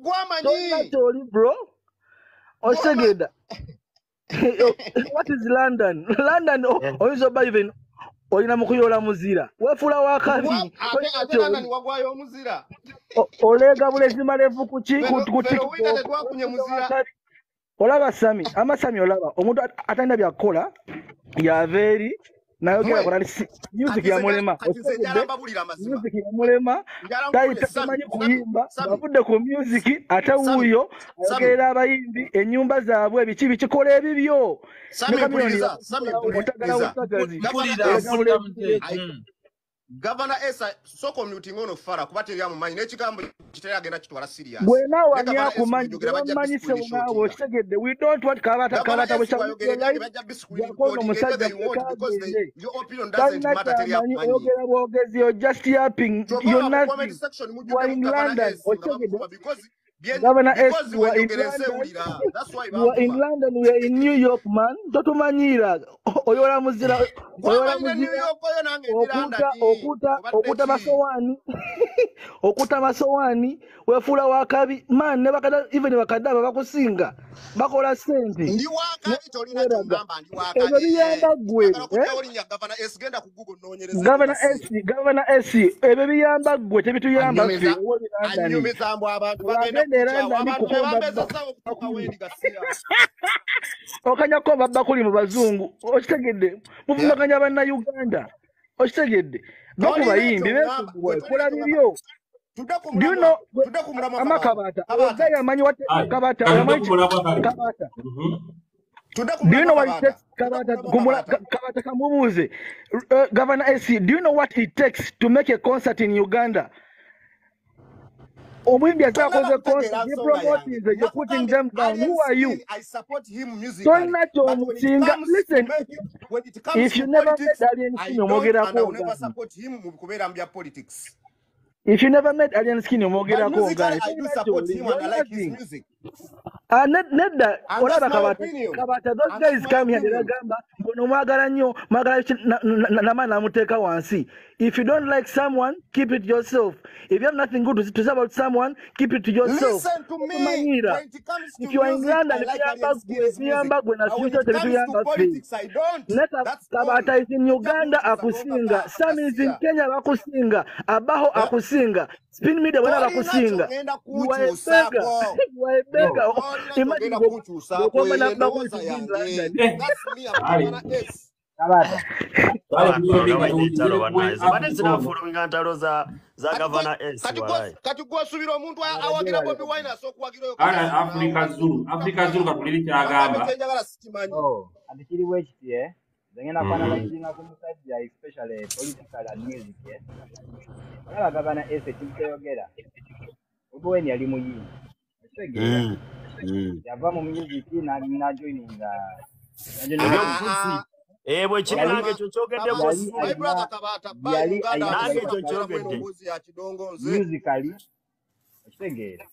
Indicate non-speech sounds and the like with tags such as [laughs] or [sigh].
gwamanyi tolina kyoli bro. Okitegedda [laughs] what is london? London o- Eh. oyinza oba even. Olina mukuyoola muzira. Wefuula wakabi Gwa- ate ate nana niwagwayo omuzira oleega bulezi malevu kuki Fero- ku- ku Fero TikTok, wina tetwafunye wefuula muzira. wakabi. olaba sami amasami olaba. Omuntu at- atalina byakukola yava eri nayogera kona music yamulema music yamulema tamanyi kuyimba. Sami, ngavudde ku music ate wuuyo Sami. ayogerera abayimbi ennyumba zaabwe biki bikikola ebibyo gavana esa so commuting ono fara kubate ya mumanyi n'ekigambo kitera agenda kitwala serious. Bwenaawanya akumanyi bamumanyise bumaawe okitegedde we don't want kabata kabata bwekyakona omusajja talina kyamanyi oyogera bwogezi yo just yapping. You're nothing you are in london okitegedde bye- Governor S, because you are in London. You are in London, we are in New York, man. Totumanyiira. Oyola muzira, [laughs] Okuta, okuta, obadde okuta ki? masowaani. okuta masowaani. Wefuula wakabi. Man, ne bakada, even bakadaba bakusinga. Bakola sente. Ebyo biyamba ggwe. Eh? gavana S Gavana S, ebyo biyamba ggwe tebituyamba ffe. Anyumiza- Owoli London. anyumiza mbu abantu Olagenda bagenda era kukyawa nani abantu kukomba bebambezezaawo okutuuka [laughs] wendi gasira okanyako babba kuli mu bazungu okitegedde muvumaganya bannayuganda okitegedde baku bayimbi besuguwe kola bibyo tudde ku Do you mulamwa know- tudde ku mulamwa amakabata Kabata. ogayi amanyi wat Aye. kabata Kati omanyi tukumulaba kale. kabata Mhm. tudde ku do you know mulamwa what it takes kabata kumula Ka- kabata kamubuuze uh, governor ac do you know what it takes to make a concert in uganda omwimbi azakoze concert ye promoting ye putting them down. who are you? tolina kyomusinga listen. if you never met alien skin omwogerako mukubeera mu bya politics. If you never met alien skin But omwogerako musically, nga I do support him and I like his music. Ah, ned- nedda And olaba that's my opinion. kabata those And guys come here opinion. nebagamba mbono mwagala nnyo mwagala namani namuteeka wansi. If you don't like someone keep it yourself. If you have nothing good to say about someone keep it to yourself. To if you are in London ebiyamba gwe Skin's ebiyamba music. gwe na But when future it comes tebituyamba to ffe That's kabata is in Uganda akusinga. Sam is in Kenya bakusinga abaho Yeah. akusinga. Spin media Tolina bakusinga kyogenda you are a kunkyusaako. beggar [laughs] you are a beggar. Tolina imagine kyogenda go kunkyusaako. okwamba Eyo na endowooza bakusinga in yange. London Zinafuulumika ntalo za gavana kati gwosuubira omuntu awagira bobi wine asookuwagira oyo kale africa zulu africa zulu katulire kyagamba kyenjagala sikimanyi Oh, kati kiri bwe kiti eh. Nze ngenda Mhm. kwanalaizinga ku musajja especially political and music eh. Olaba gavana ese ekintu kyeyogera. Bobi Wine yali muyimbi. Mm. Mm. Yava mu music na najoininga. ebwe kiri nange ekyo kyogeddeko nange ekyo kyogedde ekitegeera